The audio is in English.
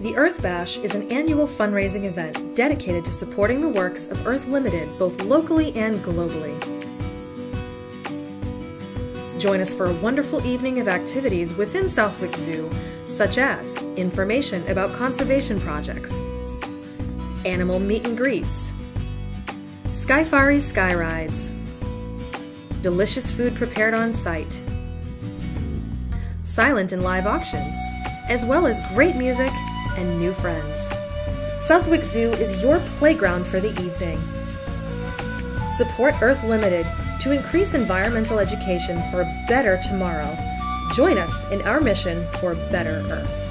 The Earth Bash is an annual fundraising event dedicated to supporting the works of Earth Limited both locally and globally. Join us for a wonderful evening of activities within Southwick Zoo, such as information about conservation projects, animal meet and greets, Skyfari sky rides, delicious food prepared on site, silent and live auctions, as well as great music and new friends. Southwick Zoo is your playground for the evening. Support Earth Limited to increase environmental education for a better tomorrow. Join us in our mission for a better Earth.